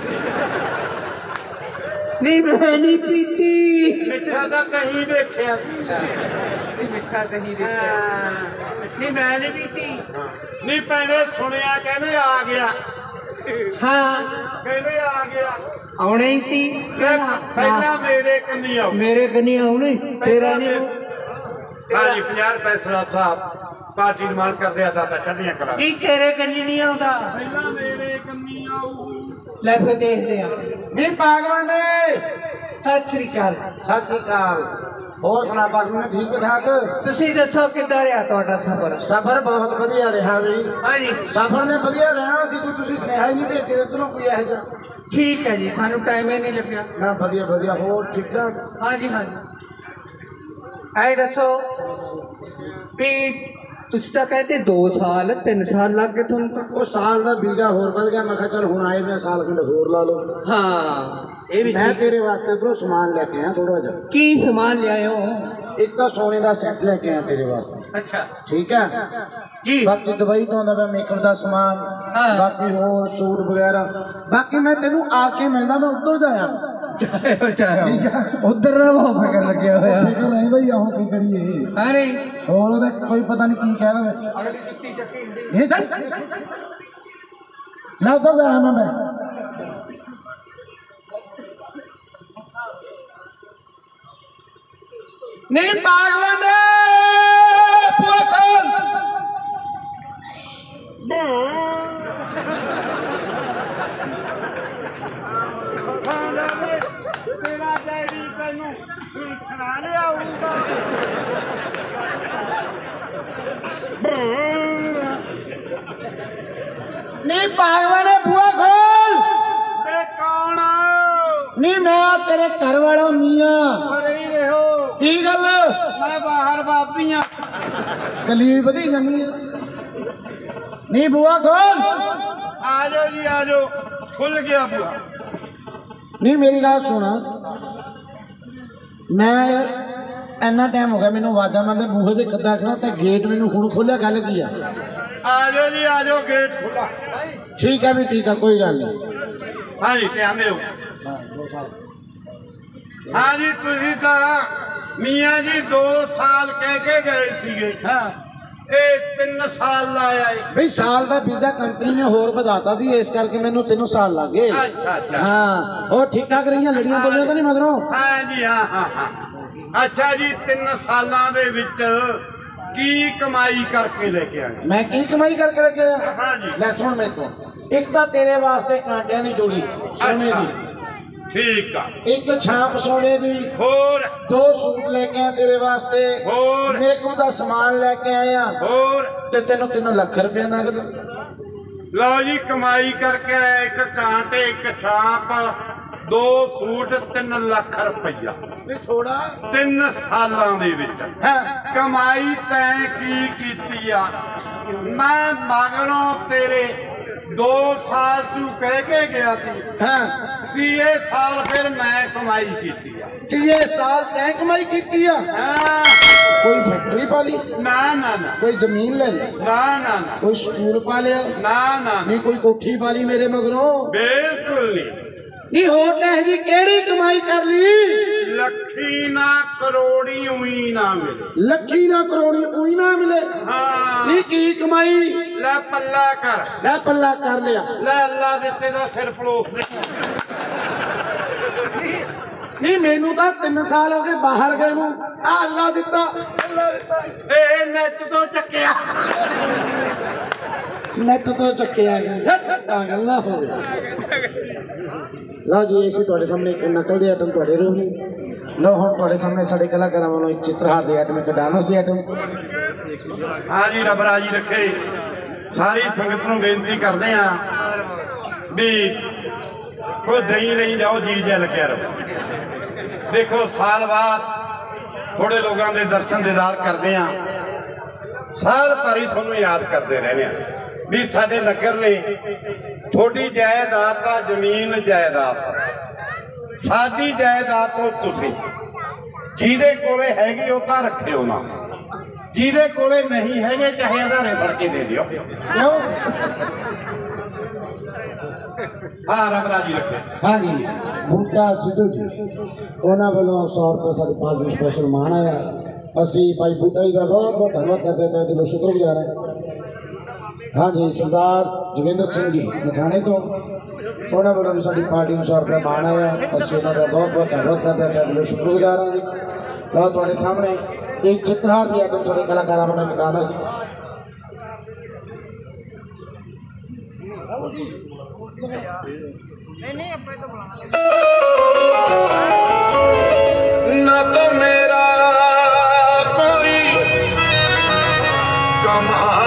ਨਹੀਂ ਮੈਂ ਨਹੀਂ ਪੀਤੀ। ਮਿੱਠਾ ਤਾਂ ਕਹੀਂ ਦੇਖਿਆ ਸੀ। ਨਹੀਂ ਮਿੱਠਾ ਕਹੀਂ ਦੇਖਿਆ। ਨਹੀਂ ਮੈਂ ਨਹੀਂ ਪੀਤੀ। ਨਹੀਂ ਭੈਣੇ ਸੁਣਿਆ ਕਹਿੰਦੇ ਆ ਗਿਆ। ਹਾਂ। ਕਹਿੰਦੇ ਆ ਗਿਆ। ਆਉਣਾ ਹੀ ਸੀ। ਪਹਿਲਾਂ ਮੇਰੇ ਕੰਨੀ ਆਉ ਮੇਰੇ ਕਨੀ ਆਉਣੀ ਤੇਰਾ ਨਹੀਂ ਹਾਂਜੀ 50 ਰੁਪਏ ਸਰਾ ਸਾਹਿਬ ਪਾਰਟੀ ਨੂੰ ਮਾਨ ਕਰਦੇ ਆ ਦਾਤਾ ਚੜ੍ਹਦੀਆਂ ਕਰਾ ਨਹੀਂ ਤੇਰੇ ਕਨੀ ਨਹੀਂ ਆਉਂਦਾ? ਪਹਿਲਾਂ ਮੇਰੇ ਕੰਨੀ ਆਉ ਲੈ ਫਿਰ ਦੇਖਦੇ ਆ। ਨਹੀਂ ਪਾਗਵਾਨੇ ਸਤਿ ਸ੍ਰੀ ਅਕਾਲ। ਸਤਿ ਸ੍ਰੀ ਅਕਾਲ। ਹੋਰ ਸੁਣਾ ਬਾਬੂ ਨੇ ਠੀਕ ਠਾਕ? ਤੁਸੀਂ ਦੱਸੋ ਕਿੱਦਾਂ ਰਿਹਾ ਤੁਹਾਡਾ ਸਫ਼ਰ? ਸਫ਼ਰ ਬਹੁਤ ਵਧੀਆ ਰਿਹਾ ਵੀ। ਹਾਂਜੀ। ਸਫ਼ਰ ਨੇ ਵਧੀਆ ਰਹਿਣਾ ਸੀ ਕੋਈ ਤੁਸੀਂ ਸੁਨੇਹਾ ਹੀ ਨਹੀਂ ਭੇਜਦੇ ਉਧਰੋਂ ਕੋਈ ਇਹੋ ਜਿਹਾ? ਠੀਕ ਹੈ ਜੀ ਸਾਨੂੰ ਟਾਈਮ ਹੀ ਨਹੀਂ ਲੱਗਿਆ। ਮੈਂ ਵਧੀਆ ਵਧੀਆ ਹੋਰ ਠੀਕ ਠਾਕ? ਹਾਂਜੀ ਹਾਂਜੀ। ਐ ਦੱਸੋ ਵੀ ਤੁਸੀਂ ਤਾਂ ਕਹਿੰਦੇ 2 ਸਾਲ 3 ਸਾਲ ਲੱਗ ਗਏ ਤੁਹਾਨੂੰ ਤਾਂ। ਉਹ ਸਾਲ ਦਾ ਵੀਜ਼ਾ ਹੋਰ ਵੱਧ ਗਿਆ ਮੈਂ ਕਿਹਾ ਚਲ ਹੁਣ ਆਏ ਮੈਂ ਸਾਲ ਖੰਡ ਹੋਰ ਲਾ ਲਓ। ਹਾਂ ਇਹ ਵੀ ਮੈਂ। ਤੇਰੇ ਵਾਸਤੇ ਉਧਰੋਂ ਸਮਾਨ ਲੈ ਕੇ ਆਇਆ ਥੋੜਾ ਜਿਹਾ। ਕੀ ਸਮਾਨ ਲਿਆਇਓ ਇੱਕ ਤਾਂ ਸੋਨੇ ਦਾ ਸੈੱਟ ਲੈ ਕੇ ਆਇਆ ਤੇਰੇ ਵਾਸਤੇ। ਅੱਛਾ। ਠੀਕ ਹੈ? ਜੀ। ਬਾਕੀ ਦਵਾਈ ਤੋਂ ਆਉਂਦਾ ਪਿਆ ਮੇਕਅਪ ਦਾ ਸਮਾਨ। ਬਾਕੀ ਹੋਰ ਸੂਟ ਵਗੈਰਾ। ਬਾਕੀ ਮੈਂ ਤੈਨੂੰ ਆ ਕੇ ਮਿਲਦਾ ਮੈਂ ਉੱਧਰ ਜਾਇਆ ਚਾਹੋ ਚਾਹੋ ਠੀਕ ਹੈ। ਉਧਰ ਦਾ ਬਹੁਤ ਫਿਕਰ ਲੱਗਿਆ ਹੋਇਆ। ਫਿਕਰ ਰਹਿੰਦਾ ਹੀ ਆ ਹੁਣ ਕੀ ਕਰੀਏ? ਅਰੇ ਹੋਰ ਉਹਦਾ ਕੋਈ ਪਤਾ ਨਹੀਂ ਕੀ ਕਹਿ ਦਵੇ ਅਗਲੀ ਜੁੱਤੀ ਚੱਕੀ ਹੁੰਦੀ। ਇਹ ਚੱਲ। ਲੈ ਉੱਧਰ ਜਾਇਆ ਮੈਂ ਮੈਂ। ਨਹੀਂ ਪਾਗਲਨੇ ਪੂਰਾ ਨਹੀਂ ਪਾਗਲਨੇ ਬੂਆ ਖੋਲ। ਤੇ ਕੌਣ ਨਹੀਂ ਮੈਂ ਤੇਰੇ ਘਰ ਵਾਲਾ ਮੀਆਂ। ਹੀ ਰਹੋ। ਕੀ ਗੱਲ? ਮੈਂ ਬਾਹਰ ਵਾਦੀ ਆ ਗਲੀ ਵਧੀ ਜਾਂਦੀ ਹੈ ਨਹੀਂ ਬੂਆ ਖੋਲ। ਆ ਜਾਓ ਜੀ ਆ ਜਾਓ। ਖੁੱਲ ਗਿਆ ਬੁਆ ਨਹੀਂ ਮੇਰੀ ਗੱਲ ਸੁਣ। ਮੈਂ ਇੰਨਾ ਟਾਈਮ ਹੋ ਗਿਆ ਮੈਨੂੰ ਆਵਾਜ਼ਾਂ ਮਾਰਦੇ ਬੂਹੇ ਦੇ ਕੱਦਾ ਖੜਾ ਤੇ ਗੇਟ ਮੈਨੂੰ ਹੁਣ ਖੋਲਿਆ ਗੱਲ ਕੀ ਆ? ਆ ਜਾਓ ਜੀ ਆ ਜਾਓ ਗੇਟ ਖੁੱਲਾ ਠੀਕ ਹੈ ਵੀ ਠੀਕ ਆ ਕੋਈ ਗੱਲ ਨਹੀਂ। ਹਾਂਜੀ ਧਿਆਨ ਦਿਓ। ਹਾਂਜੀ ਤੁਸੀਂ ਤਾਂ ਮੀਆਂ ਜੀ 2 ਸਾਲ ਕਹਿ ਕੇ ਗਏ ਸੀਗੇ। ਹਾਂ। ਇਹ 3 ਸਾਲ ਲਾਇਆ ਬਈ ਸਾਲ ਦਾ ਵੀਜ਼ਾ ਕੰਪਨੀ ਨੇ ਹੋਰ ਵਧਾਤਾ ਸੀ ਇਸ ਕਰਕੇ ਮੈਨੂੰ 3 ਸਾਲ ਲੱਗ ਅੱਛਾ ਅੱਛਾ। ਹਾਂ ਉਹ ਠੀਕ ਠਾਕ ਰਹੀਆਂ ਲੜੀਆਂ ਬੋਲੀਆਂ ਤਾਂ ਨਹੀਂ ਮਗਰੋਂ? ਹਾਂਜੀ ਹਾਂ ਹਾਂ ਹਾਂ। ਅੱਛਾ ਜੀ 3 ਸਾਲਾਂ ਦੇ ਵਿੱਚ ਕੀ ਕਮਾਈ ਕਰਕੇ ਲੈ ਕੇ ਆਏ? ਮੈਂ ਕੀ ਕਮਾਈ ਕਰਕੇ ਲੱਗਿਆ ਹਾਂਜੀ ਲੈ ਸੁਣ ਮੇਰੇ ਤੋਂ ਇੱਕ ਤਾਂ ਤੇਰੇ ਵਾਸਤੇ ਕਾਂਟਿਆਂ ਦੀ ਜੋੜੀ ਸੋਨੇ ਦੀ। ਠੀਕ ਆ। ਇੱਕ ਛਾਪ ਸੋਨੇ ਦੀ। ਹੋਰ। ਦੋ ਸੂਟ ਲੈ ਕੇ ਆਇਆ ਤੇਰੇ ਵਾਸਤੇ। ਹੋਰ। ਮੇਕਅਪ ਦਾ ਸਮਾਨ ਲੈ ਕੇ ਆਇਆ ਹੋਰ। ਤੇ ਤੈਨੂੰ 3 ਲੱਖ ਰੁਪਏ ਨਗਦ। ਲਓ ਜੀ ਕਮਾਈ ਕਰਕੇ ਇੱਕ ਕਾਂਟੇ ਇੱਕ ਛਾਪ। ਦੋ ਸੂਟ 3 ਲੱਖ ਰੁਪਈਆ। ਵੀ ਥੋੜਾ ਤਿੰਨ ਸਾਲਾਂ ਦੇ ਵਿੱਚ। ਹਾਂ। ਕਮਾਈ ਤੈਂ ਕੀ ਕੀਤੀ ਆ? ਮੈਂ ਮਗਰੋਂ ਤੇਰੇ 2 ਸਾਲ ਤੂੰ ਕਹਿ ਕੇ ਗਿਆ ਸੀ। ਹਾਂ। ਤੀਏ ਸਾਲ ਫਿਰ ਮੈਂ ਕਮਾਈ ਕੀਤੀ ਆ। ਤੀਏ ਸਾਲ ਤੈਂ ਕਮਾਈ ਕੀਤੀ ਆ? ਹਾਂ, ਕੋਈ ਫੈਕਟਰੀ ਪਾ ਲਈ ਨਾ ਨਾ ਨਾ। ਕੋਈ ਜ਼ਮੀਨ ਲੈ ਲਈ? ਨਾ ਨਾ ਨਾ। ਕੋਈ ਸਕੂਲ ਪਾ ਲਿਆ ਨਾ ਨਾ। ਨਹੀਂ ਕੋਈ ਕੋਠੀ ਪਾ ਲਈ ਮੇਰੇ ਮਗਰੋਂ? ਬਿਲਕੁਲ ਨਹੀਂ। ਨਹੀਂ ਹੋਰ ਤਾਂ ਇਹ ਜੀ ਕਿਹੜੀ ਕਮਾਈ ਕਰ ਲਈ? ਲੱਖੀ ਨਾ ਕਰੋੜੀ ਉਹੀ ਨਾ ਮਿਲੇ। ਲੱਖੀ ਨਾ ਕਰੋੜੀ ਉਹੀ ਨਾ ਮਿਲੇ। ਹਾਂ। ਨਹੀਂ ਕੀ ਕਮਾਈ? ਲੈ ਪੱਲਾ ਕਰ। ਲੈ ਪੱਲਾ ਕਰ ਲਿਆ। ਲੈ ਅੱਲਾ ਦਿੱਤੇ ਦਾ ਸਿਰ ਪਲੋਸ ਦੇ ਨਹੀਂ ਮੈਨੂੰ ਤਾਂ 3 ਸਾਲ ਹੋ ਗਏ ਬਾਹਰ ਗਏ ਨੂੰ। ਆ ਅੱਲਾ ਦਿੱਤਾ। ਅੱਲਾ ਦਿੱਤਾ ਇਹ ਨੈਟ ਤੋਂ ਚੱਕਿਆ। ਨੈਟ ਤੋਂ ਚੱਕਿਆ ਗਿਆ। ਤਾਂ ਗੱਲ ਨਾ ਹੋਵੇ ਲਓ ਜੀ ਅਸੀਂ ਤੁਹਾਡੇ ਸਾਹਮਣੇ ਇੱਕ ਨਕਲ ਦੇ ਆਈਟਮ ਤੁਹਾਡੇ ਰੂਮ ਲਓ ਹੁਣ ਤੁਹਾਡੇ ਸਾਹਮਣੇ ਸਾਡੇ ਕਲਾਕਾਰਾਂ ਵੱਲੋਂ ਇੱਕ ਚਿੱਤਰਹਾਰ ਦੇ ਆਈਟਮ ਇੱਕ ਡਾਂਸ ਦੇ ਆਈਟਮ ਹਾਂ ਜੀ ਰੱਬ ਰਾਜੀ ਰੱਖੇ। ਸਾਰੀ ਸੰਗਤ ਨੂੰ ਬੇਨਤੀ ਕਰਦੇ ਆ ਵੀ ਕੋਈ ਦਈ ਨਹੀਂ ਜਾਓ ਜੀ ਜਿਹਾ ਲੱਗਿਆ ਰਹੋ। ਦੇਖੋ, ਸਾਲ ਬਾਅਦ ਥੋੜੇ ਲੋਕਾਂ ਦੇ ਦਰਸ਼ਨ ਦੀਦਾਰ ਕਰਦੇ ਆ ਸਾਲ ਭਰ ਤੁਹਾਨੂੰ ਯਾਦ ਕਰਦੇ ਰਹਿੰਦੇ ਆ ਵੀ ਸਾਡੇ ਨਗਰ ਨੇ ਥੋੜੀ ਜਾਇਦਾਦ ਤਾਂ ਜ਼ਮੀਨ ਜਾਇਦਾਦ। ਸਾਡੀ ਜਾਇਦਾਦ ਤੋਂ ਤੁਸੀਂ। ਜਿਹਦੇ ਕੋਲੇ ਹੈਗੀ ਉਹ ਤਾਂ ਰੱਖਿਓ ਨਾ। ਜਿਹਦੇ ਕੋਲੇ ਨਹੀਂ ਹੈਗੇ, ਚਾਹੇ ਆਧਾਰੇ ਫੜ ਕੇ ਦੇ ਦਿਓ। ਕਿਉਂ? ਹਾਂ, ਰੱਬ ਰਾਜੀ ਰੱਖੇ। ਹਾਂਜੀ, ਬੂਟਾ ਸਿੱਧੂ ਜੀ, ਉਹਨਾਂ ਵੱਲੋਂ 100 ਰੁਪਏ ਸਾਡੇ ਪਾਸ ਨੂੰ ਸਪੈਸ਼ਲ ਮਾਣ ਆਇਆ। ਅਸੀਂ ਭਾਈ ਬੂਟਾ ਜੀ ਦਾ ਬਹੁਤ ਬਹੁਤ ਧੰਨਵਾਦ ਕਰਦੇ ਹਾਂ ਦਿਲੋਂ ਸ਼ੁਕਰਗੁਜ਼ਾਰ ਹਾਂ। ਹਾਂਜੀ, ਸਰਦਾਰ ਜੋਗਿੰਦਰ ਸਿੰਘ ਜੀ ਲਖਾਣੇ ਤੋਂ। ਉਹਨਾਂ ਵੱਲੋਂ ਵੀ ਸਾਡੀ ਪਾਰਟੀ ਨੂੰ 100 ਰੁਪਏ ਮਾਣ ਆਇਆ। ਅਸੀਂ ਉਹਨਾਂ ਦਾ ਬਹੁਤ ਬਹੁਤ ਧੰਨਵਾਦ ਕਰਦੇ ਹਾਂ ਦਿਲੋਂ ਸ਼ੁਕਰਗੁਜ਼ਾਰ ਹਾਂ ਜੀ। ਲਓ, ਤੁਹਾਡੇ ਸਾਹਮਣੇ ਇੱਕ ਚਿੱਤਰਹਾਰ ਦੀ ਆਟਮ ਸਾਡੇ ਕਲਾਕਾਰਾਂ ਵੱਲੋਂ ਨਿਕਾਲਣਾ ਸੀ न तो मेरा कोई कमाल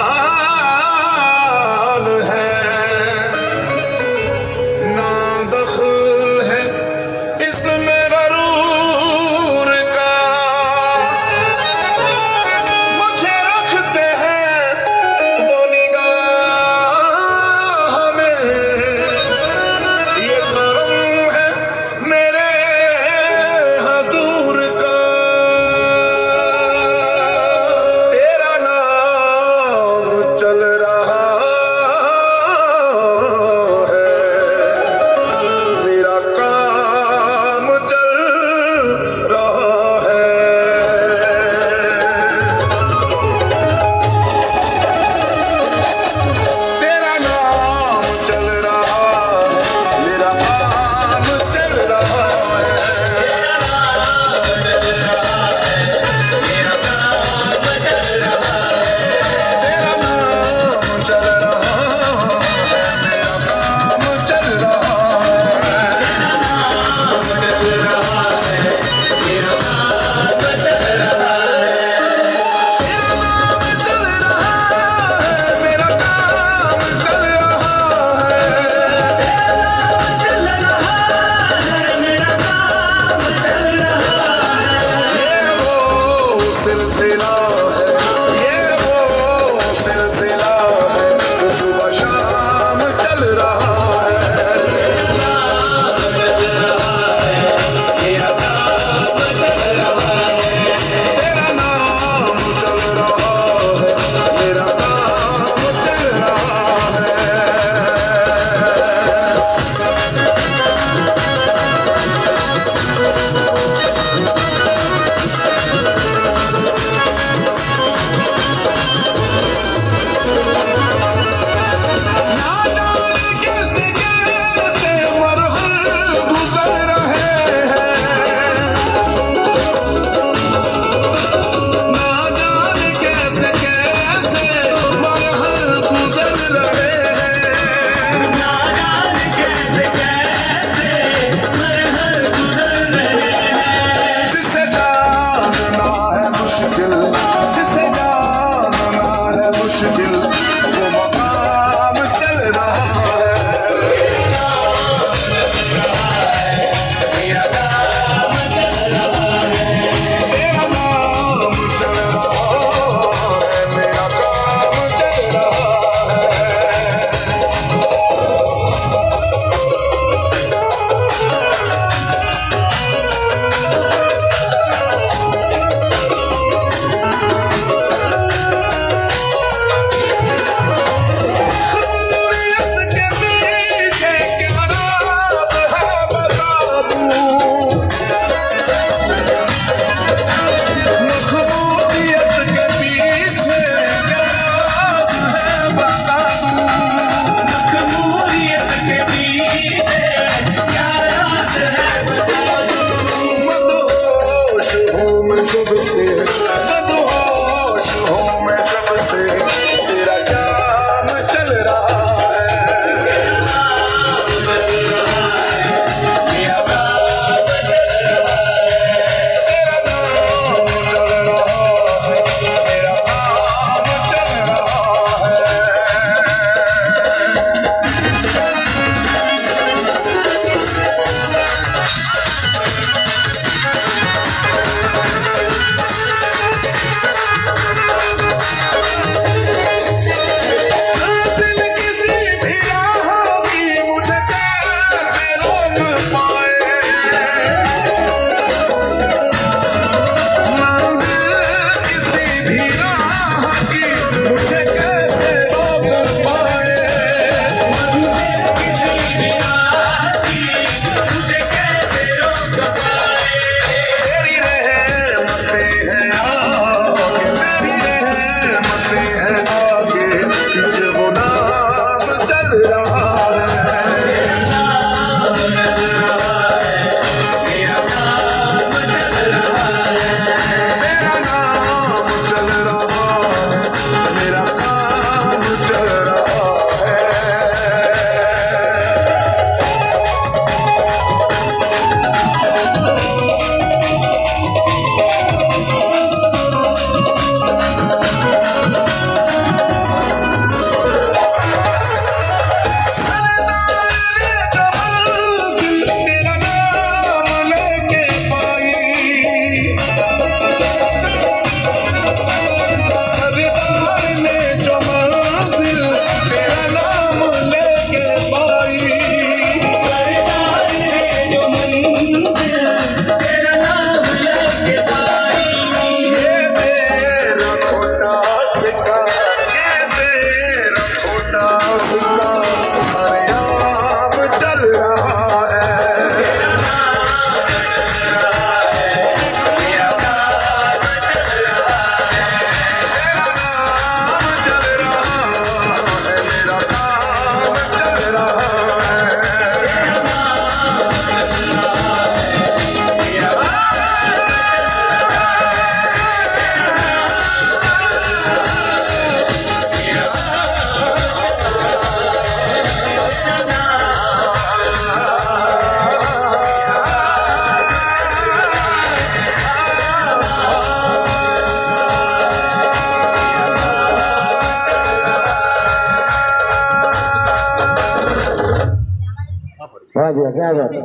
ਕਿਆ ਬਾਤ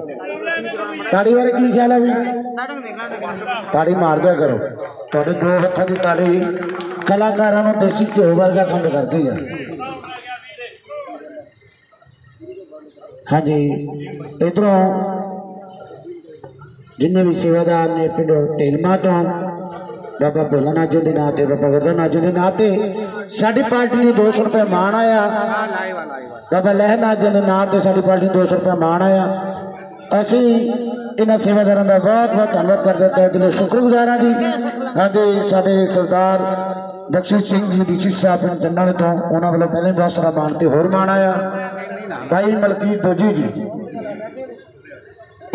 ਤਾੜੀ ਬਾਰੇ ਕੀ ਖਿਆਲ ਹੈ ਵੀ? ਤਾੜੀ ਮਾਰ ਦਿਆ ਕਰੋ। ਤੁਹਾਡੇ ਦੋ ਹੱਥਾਂ ਦੀ ਤਾੜੀ ਕਲਾਕਾਰਾਂ ਨੂੰ ਦੇਸੀ ਘਿਓ ਵਰਗਾ ਕੰਮ ਕਰਦੀ ਹੈ ਹਾਂਜੀ, ਇਧਰੋਂ ਜਿੰਨੇ ਵੀ ਸੇਵਾਦਾਰ ਨੇ ਪਿੰਡੋਂ ਢੇਲਮਾ ਤੋਂ ਬਾਬਾ ਭੋਲਾ ਨਾਥ ਜੀ ਦੇ ਨਾਂ ਤੇ ਬਾਬਾ ਗੁਰਦਾ ਨਾਥ ਜੀ ਦੇ ਨਾਂ ਤੇ ਸਾਡੀ ਪਾਰਟੀ ਨੂੰ 200 ਰੁਪਏ ਮਾਣ ਆਇਆ। ਬਾਬਾ ਲਹਿ ਜੀ ਦੇ ਨਾਂ ਤੇ ਸਾਡੀ ਪਾਰਟੀ ਨੂੰ 200 ਰੁਪਏ ਮਾਣ ਆਇਆ। ਅਸੀਂ ਇਹਨਾਂ ਸੇਵਾਦਾਰਾਂ ਦਾ ਬਹੁਤ ਬਹੁਤ ਧੰਨਵਾਦ ਕਰਦੇ ਹਾਂ। ਦਿਲੋਂ ਸ਼ੁਕਰਗੁਜ਼ਾਰਾਂ ਜੀ। ਹਾਂਜੀ, ਸਾਡੇ ਸਰਦਾਰ ਬਖਸ਼ਿਸ਼ ਸਿੰਘ ਜੀ ਦੀ ਸਾਹਿਬ ਪਿੰਡ ਚੰਨਾਲੇ ਤੋਂ ਉਹਨਾਂ ਵੱਲੋਂ ਪਹਿਲੇ ਬਹੁਤ ਸਾਰਾ ਮਾਣ ਤੇ ਹੋਰ ਮਾਣ ਆਇਆ। ਭਾਈ ਮਲਕੀਤ ਦੋਜੀ ਜੀ।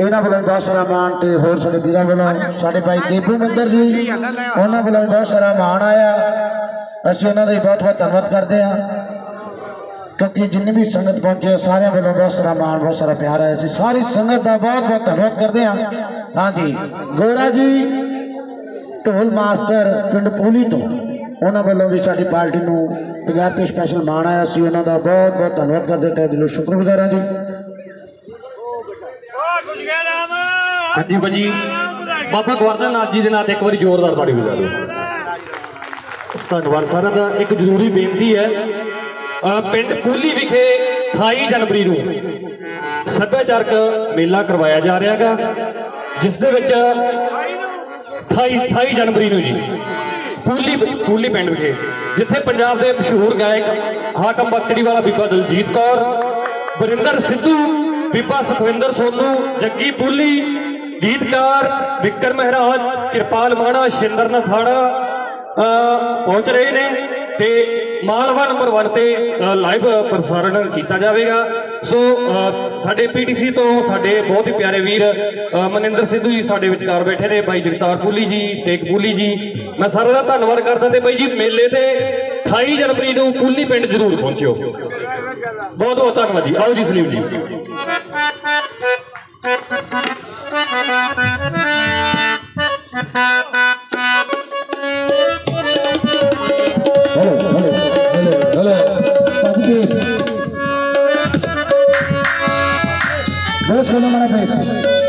ਇਹਨਾਂ ਵੱਲੋਂ ਬਹੁਤ ਸਾਰਾ ਮਾਣ ਤੇ ਹੋਰ ਸਾਡੇ ਵੀਰਾਂ ਵੱਲੋਂ ਸਾਡੇ ਭਾਈ ਦੀਪੂ ਮੰਦਰ ਜੀ ਉਹਨਾਂ ਵੱਲੋਂ ਬਹੁਤ ਸਾਰਾ ਮਾਣ ਆਇਆ। ਅਸੀਂ ਉਹਨਾਂ ਦਾ ਵੀ ਬਹੁਤ ਬਹੁਤ ਧੰਨਵਾਦ ਕਰਦੇ ਹਾਂ। ਕਿਉਂਕਿ ਜਿੰਨੀ ਵੀ ਸੰਗਤ ਪਹੁੰਚੇ ਹੈ, ਸਾਰਿਆਂ ਵੱਲੋਂ ਬਹੁਤ ਸਾਰਾ ਮਾਣ ਬਹੁਤ ਸਾਰਾ ਪਿਆਰ ਆਇਆ ਸੀ। ਸਾਰੀ ਸੰਗਤ ਦਾ ਬਹੁਤ ਬਹੁਤ ਧੰਨਵਾਦ ਕਰਦੇ ਹਾਂ। ਹਾਂਜੀ ਗੋਰਾ ਜੀ ਢੋਲ ਮਾਸਟਰ ਪਿੰਡ ਪੂਲੀ ਤੋਂ ਉਹਨਾਂ ਵੱਲੋਂ ਵੀ ਸਾਡੀ ਪਾਰਟੀ ਨੂੰ ਪੰਜਾਬ 'ਤੇ ਸਪੈਸ਼ਲ ਮਾਣ ਆਇਆ ਸੀ। ਉਹਨਾਂ ਦਾ ਬਹੁਤ ਬਹੁਤ ਧੰਨਵਾਦ ਕਰਦੇ ਤੇ ਦਿਲੋਂ ਸ਼ੁਕਰਗੁਜ਼ਾਰਾਂ ਜੀ। ਹਾਂਜੀ ਭਾਜੀ, ਬਾਬਾ ਗਵਰਨਰ ਨਾਥ ਜੀ ਦੇ ਨਾਂ ਤੇ ਇੱਕ ਵਾਰੀ ਜ਼ੋਰਦਾਰ ਤਾੜੀ ਵਜਾ ਦਿਓ। ਧੰਨਵਾਦ ਸਾਰਿਆਂ ਦਾ। ਇੱਕ ਜ਼ਰੂਰੀ ਬੇਨਤੀ ਹੈ ਪਿੰਡ ਪੂਲੀ ਵਿਖੇ 28 ਜਨਵਰੀ ਨੂੰ ਸੱਭਿਆਚਾਰਕ ਮੇਲਾ ਕਰਵਾਇਆ ਜਾ ਰਿਹਾ ਹੈਗਾ, ਜਿਸ ਦੇ ਵਿੱਚ 28 28 ਜਨਵਰੀ ਨੂੰ ਜੀ, ਪੂਲੀ ਪੂਲੀ ਪਿੰਡ ਵਿਖੇ, ਜਿੱਥੇ ਪੰਜਾਬ ਦੇ ਮਸ਼ਹੂਰ ਗਾਇਕ ਹਾਕਮ ਬੱਕੜੀ ਵਾਲਾ ਬੀਬਾ ਦਲਜੀਤ ਕੌਰ ਬਰਿੰਦਰ ਸਿੱਧੂ, ਬੀਬਾ ਸੁਖਵਿੰਦਰ ਸੋਨੂ, ਜੱਗੀ ਪੂਲੀ ਗੀਤਕਾਰ ਵਿਕਰ ਮਹਾਰਾਜ ਕਿਰਪਾਲ ਮਾਣਾ ਸ਼ਿੰਦਰ ਨਥਾੜਾ ਪਹੁੰਚ ਰਹੇ ਨੇ ਤੇ ਮਾਲਵਾ ਨੰਬਰ 1 ਤੇ ਲਾਈਵ ਪ੍ਰਸਾਰਣ ਕੀਤਾ ਜਾਵੇਗਾ। ਸੋ ਅ, ਸਾਡੇ ਪੀਟੀਸੀ ਤੋਂ ਸਾਡੇ ਬਹੁਤ ਹੀ ਪਿਆਰੇ ਵੀਰ ਮਨਿੰਦਰ ਸਿੱਧੂ ਜੀ ਸਾਡੇ ਵਿਚਕਾਰ ਬੈਠੇ ਨੇ ਬਾਈ ਜਗਤਾਰ ਪੁੱਲੀ ਜੀ ਤੇਗ ਪੁੱਲੀ ਜੀ। ਮੈਂ ਸਾਰਿਆਂ ਦਾ ਧੰਨਵਾਦ ਕਰਦਾ ਤੇ ਬਾਈ ਜੀ ਮੇਲੇ ਤੇ 28 ਜਨਵਰੀ ਨੂੰ ਪੁੱਲੀ ਪਿੰਡ ਜ਼ਰੂਰ ਪਹੁੰਚਿਓ। ਬਹੁਤ ਬਹੁਤ ਧੰਨਵਾਦ ਜੀ। ਆਓ ਜੀ ਸਲੀਮ ਜੀ। Terus kalau mana saya?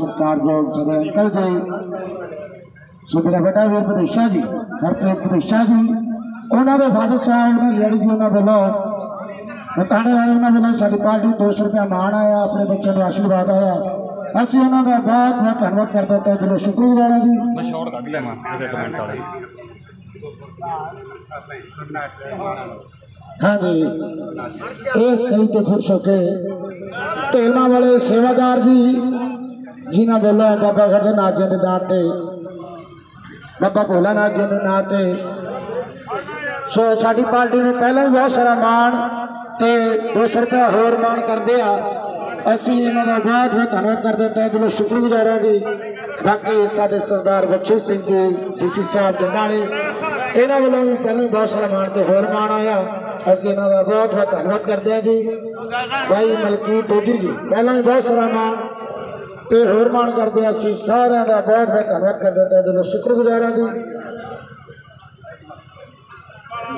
ਸਤਿਕਾਰਯੋਗ ਸਦੇ ਅੰਕਲ ਜੀ ਸੋ ਮੇਰਾ ਬੇਟਾ ਵੀਰ ਵਿਦੇਸ਼ਾ ਜੀ ਹਰਪ੍ਰੀਤ ਵਿਦੇਸ਼ਾ ਜੀ ਉਹਨਾਂ ਦੇ ਫਾਦਰ ਸਾਹਿਬ ਨੇ ਲੜੀ ਜੀ ਉਹਨਾਂ ਵੱਲੋਂ ਮਤਾਣੇ ਵਾਲੇ ਉਹਨਾਂ ਵੱਲੋਂ ਸਾਡੀ ਪਾਰਟੀ 200 ਰੁਪਇਆ ਮਾਣ ਆਇਆ ਆਪਣੇ ਬੱਚਿਆਂ ਨੂੰ ਆਸ਼ੀਰਵਾਦ ਆਇਆ। ਅਸੀਂ ਉਹਨਾਂ ਦਾ ਬਹੁਤ ਬਹੁਤ ਧੰਨਵਾਦ ਕਰਦੇ ਹਾਂ ਤੇ ਦਿਲੋਂ ਸ਼ੁਕਰਗੁਜ਼ਾਰ ਹਾਂ ਜੀ। ਮੈਂ ਸ਼ਾਟ ਕੱਢ ਲਿਆਵਾਂ ਇਹਦੇ ਕਮੈਂਟ ਵਾਲੇ। ਹਾਂਜੀ ਇਸ ਕਈ ਤੇ ਖੁਸ਼ ਹੋ ਕੇ ਢੇਲਣਾ ਵਾਲੇ ਸੇਵਾਦਾਰ ਜੀ ਜਿਨ੍ਹਾਂ ਵੱਲੋਂ ਬਾਬਾ ਗਰਦਨਾਥ ਜੀ ਦੇ ਨਾਂ ਤੇ, ਬਾਬਾ ਭੋਲਾ ਨਾਥ ਜੀ ਦੇ ਨਾਂ ਤੇ। ਸੋ ਸਾਡੀ ਪਾਰਟੀ ਨੂੰ ਪਹਿਲਾਂ ਵੀ ਬਹੁਤ ਸਾਰਾ ਮਾਣ ਤੇ 200 ਰੁਪਏ ਹੋਰ ਮਾਣ ਕਰਦੇ ਆ। ਅਸੀਂ ਇਹਨਾਂ ਦਾ ਬਹੁਤ ਬਹੁਤ ਧੰਨਵਾਦ ਕਰਦੇ ਹਾਂ। ਤੇ ਦਿਲੋਂ ਸ਼ੁਕਰਗੁਜ਼ਾਰ ਹਾਂ ਜੀ। ਬਾਕੀ ਸਾਡੇ ਸਰਦਾਰ ਬਖਸ਼ਿਸ਼ ਸਿੰਘ ਜੀ, ਡੀਸੀ ਸਾਹਿਬ ਜੰਡਾਲੇ, ਇਹਨਾਂ ਵੱਲੋਂ ਵੀ ਪਹਿਲਾਂ ਹੀ ਬਹੁਤ ਸਾਰਾ ਮਾਣ ਤੇ ਹੋਰ ਮਾਣ ਆਇਆ। ਅਸੀਂ ਇਹਨਾਂ ਦਾ ਬਹੁਤ ਬਹੁਤ ਧੰਨਵਾਦ ਕਰਦੇ ਹਾਂ ਜੀ। ਭਾਈ ਮਲਕੀ ਟੋਜੀ ਜੀ, ਪਹਿਲਾਂ ਵੀ ਬਹੁਤ ਸਾਰਾ ਮਾਣ ਤੇ ਹੋਰ ਮਾਣ ਕਰਦੇ ਹਾਂ ਅਸੀਂ, ਸਾਰਿਆਂ ਦਾ ਬਹੁਤ ਬਹੁਤ ਧੰਨਵਾਦ ਕਰਦੇ ਹਾਂ ਤੇ ਦਿਲੋਂ ਸ਼ੁਕਰਗੁਜ਼ਾਰਾਂ ਦੀ। ਜੀ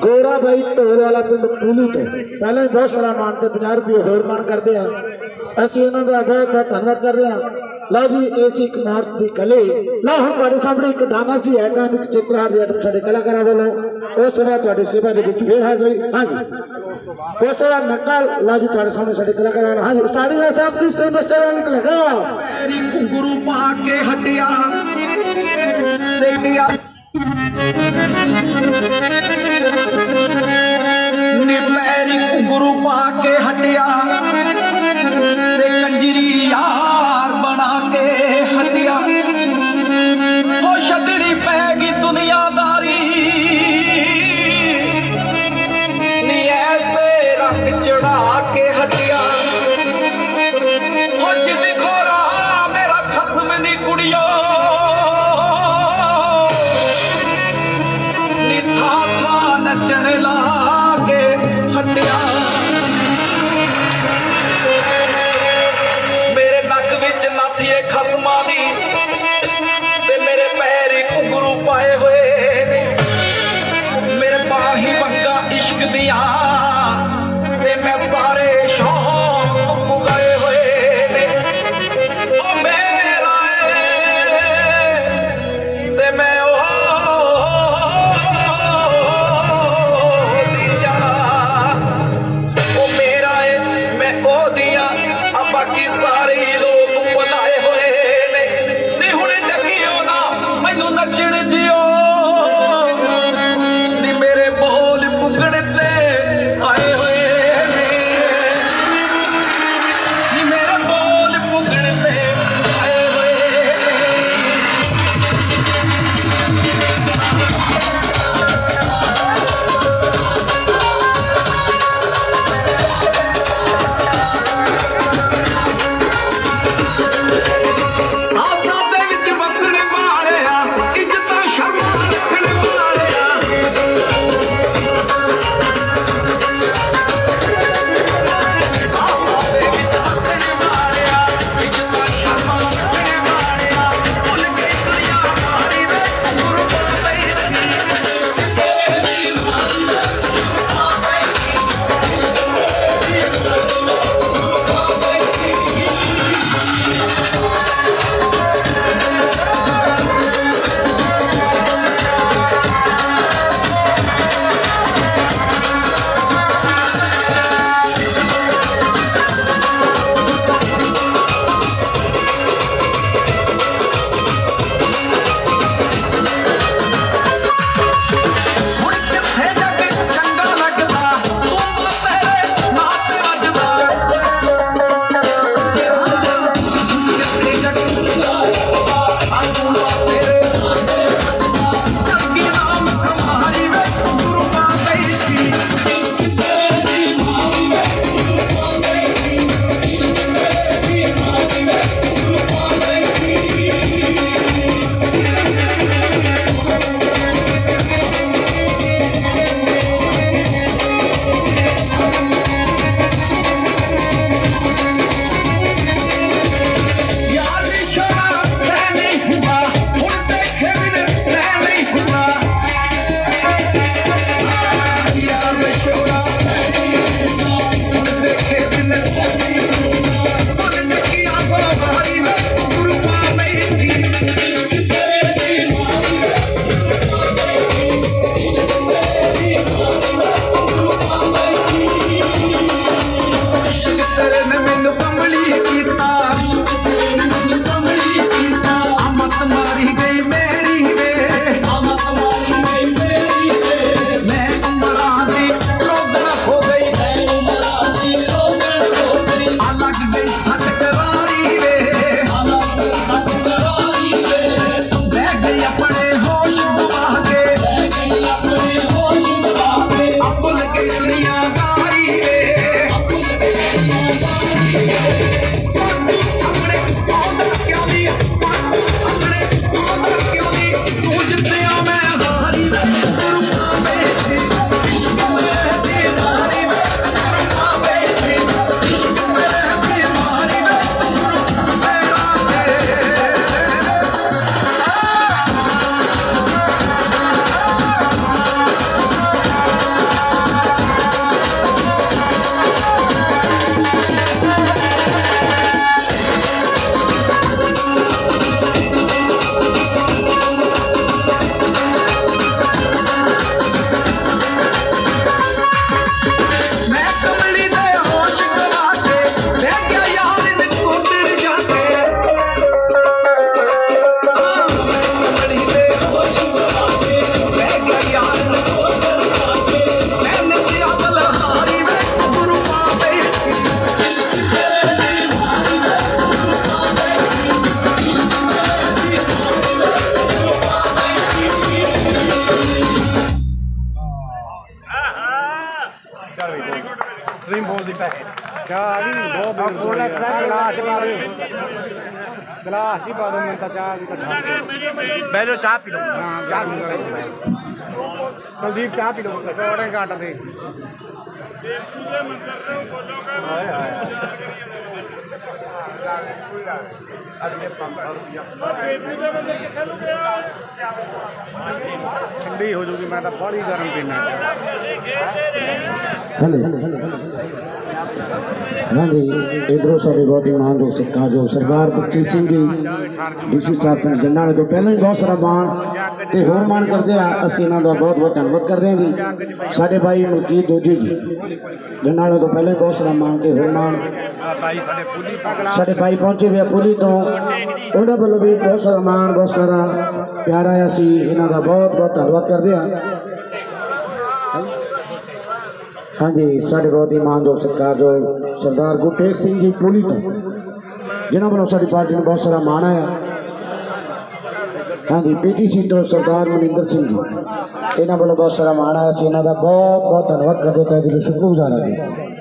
ਗੋਰਾ ਬਾਈ ਢੋਲ ਵਾਲਾ ਪਿੰਡ ਪੂਲੀ ਤੋਂ, ਪਹਿਲਾਂ ਹੀ ਬਹੁਤ ਸਾਰਾ ਮਾਣ ਤੇ 50 ਰੁਪਏ ਹੋਰ ਮਾਣ ਕਰਦੇ ਹਾਂ। ਅਸੀਂ ਇਹਨਾਂ ਦਾ ਬਹੁਤ ਬਹੁਤ ਧੰਨਵਾਦ ਕਰਦੇ ਹਾਂ। ਲਓ ਜੀ, ਇਹ ਸੀ ਇੱਕ ਨਾਰਥ ਦੀ ਕਲੇ। ਲਓ, ਹੁਣ ਤੁਹਾਡੇ ਸਾਹਮਣੇ ਇੱਕ ਡਾਂਸ ਦੀ ਐਟਮ ਇੱਕ ਚਿੱਤਰਹਾਰ ਦੀ ਐਟਮ ਸਾਡੇ ਕਲਾਕਾਰਾਂ ਵੱਲੋਂ। ਉਸ ਤੋਂ ਬਾਅਦ ਤੁਹਾਡੀ ਸੇਵਾ ਦੇ ਵਿੱਚ ਫੇਰ ਹਾਜ਼ਰ। ਹੋਈ ਹਾਂਜੀ ਉਸ ਤੋਂ ਬਾਅਦ ਨਕਲ ਲਓ ਜੀ, ਤੁਹਾਡੇ ਸਾਹਮਣੇ ਸਾਡੇ ਕਲਾਕਾਰਾਂ ਵੱਲੋਂ। ਹਾਂਜੀ ਸਟਾਰਟਿੰਗ ਹੈ ਸਾਹਿਬ ਪਲੀਜ਼ ਤੋਂ ਸਟਾਰ ਨਿਕਲੇਗਾ ਪੈਰੀ ਘੁੰਗਰੂ ਪਾ ਕੇ ਹਟਿਆ। ਦੇਖਿਆ। ਨੀ ਪੈਰੀ ਘੁੰਗਰੂ ਪਾ ਕੇ ਹਟਿਆ। ਤੇ ਕੰਜਰੀ ਪੈ Thank you. ਗਲਾਸ ਹੀ ਪਾ ਦੋ ਮੈਂ ਤਾਂ ਚਾਹ ਦੀ ਇਕੱਠਾ ਬੈਲੋ ਚਾਹ ਪੀ ਲਓ। ਹਾਂ ਚਾਹ ਪੀ ਲਓ। ਕੁਲਦੀਪ ਚਾਹ ਪੀ ਲਓ। ਪਕੌੜੇ ਕੱਟ ਦੇ। ਠੰਡੀ ਹੋ ਜੂਗੀ ਮੈਂ ਤਾਂ ਬੜੀ ਗਰਮ ਪੀਣਾ ਹਲੇ। ਹਾਂਜੀ ਇਧਰੋਂ ਸਾਡੇ ਬਹੁਤ ਹੀ ਮਾਨਯੋਗ ਸਤਿਕਾਰਯੋਗ ਸਰਦਾਰ ਬਖਸ਼ੀਸ਼ ਸਿੰਘ ਜੀ, ਡੀਸੀ ਸਾਹਿਬ ਤੋਂ ਜੰਨਾਂ ਤੋਂ ਪਹਿਲਾਂ ਹੀ ਬਹੁਤ ਸਾਰਾ ਮਾਣ ਤੇ ਹੋਰ ਮਾਣ ਕਰਦੇ ਆ। ਅਸੀਂ ਇਹਨਾਂ ਦਾ ਬਹੁਤ ਬਹੁਤ ਧੰਨਵਾਦ ਕਰਦੇ ਹਾਂ ਜੀ। ਸਾਡੇ ਭਾਈ ਮਲਕੀਤ ਦੋਜੀ ਜੀ ਜੰਨਾਂ ਤੋਂ ਪਹਿਲਾਂ ਹੀ ਬਹੁਤ ਸਾਰਾ ਮਾਣ ਤੇ ਹੋਰ ਮਾਣ ਸਾਡੇ ਭਾਈ ਪਹੁੰਚੇ ਹੋਏ ਪੁਲੀ ਤੋਂ। ਉਹਨਾਂ ਵੱਲੋਂ ਵੀ ਬਹੁਤ ਸਾਰਾ ਮਾਣ, ਬਹੁਤ ਸਾਰਾ ਪਿਆਰ ਆਇਆ ਸੀ। ਇਹਨਾਂ ਦਾ ਬਹੁਤ ਬਹੁਤ ਧੰਨਵਾਦ ਕਰਦੇ ਹਾਂ। ਹਾਂਜੀ, ਸਾਡੇ ਬਹੁਤ ਹੀ ਮਾਨਯੋਗ ਸਤਿਕਾਰਯੋਗ ਸਰਦਾਰ ਗੁਰਤੇਗ ਸਿੰਘ ਜੀ ਪੁਲੀ ਤੋਂ, ਜਿਨ੍ਹਾਂ ਵੱਲੋਂ ਸਾਡੀ ਪਾਰਟੀ ਨੂੰ ਬਹੁਤ ਸਾਰਾ ਮਾਣ ਆਇਆ। ਹਾਂਜੀ ਪੀਟੀਸੀ ਤੋਂ ਸਰਦਾਰ ਮਨਿੰਦਰ ਸਿੰਘ ਜੀ, ਇਹਨਾਂ ਵੱਲੋਂ ਬਹੁਤ ਸਾਰਾ ਮਾਣ ਆਇਆ ਸੀ, ਇਹਨਾਂ ਦਾ ਬਹੁਤ ਬਹੁਤ ਧੰਨਵਾਦ ਕਰਦੇ ਹਾਂ ਦਿਲੋਂ ਸ਼ੁਕਰਗੁਜ਼ਾਰ ਹਾਂ ਜੀ।